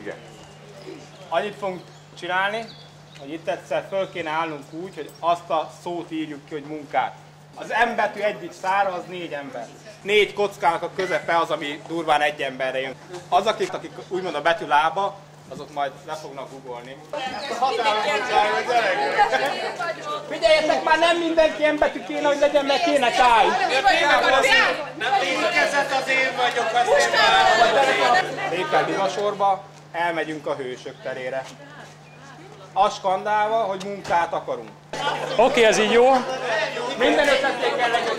Igen. Annyit fogunk csinálni, hogy itt egyszer föl kéne állnunk úgy, hogy azt a szót írjuk ki, hogy munkát. Az M betű egyik szára, az négy ember. Négy kockának a közepe az, ami durván egy emberre jön. Az, akik, akik úgymond a betű lába, azok majd le fognak ugolni. Figyeljetek már, nem mindenki M betű kéne, hogy legyen, mert kéne táj. Kezet az én vagyok, azt én Lépel Limasorba, elmegyünk a hősök terére. Azt skandálva, hogy munkát akarunk. Oké, ez így jó. Minden összették kell legyen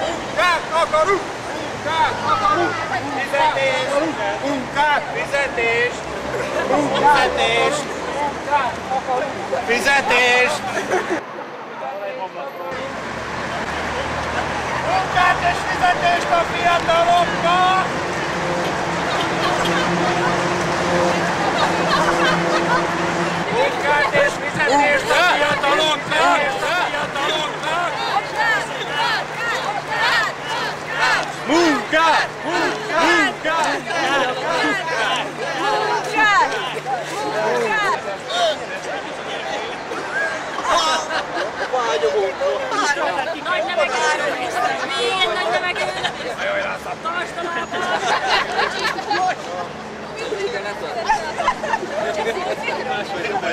Munkát akarunk! Munkát akarunk! Fizetés! Munkát! Fizetés! Munkát! Fizetés! Munkát akarunk! Fizetés! Munkát és fizetést a fiataloknak! Munkát és fizetést a fiataloknak! Munkát! Munkát! Nagy nevek Milyen nagy nevek Tartsd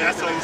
That's what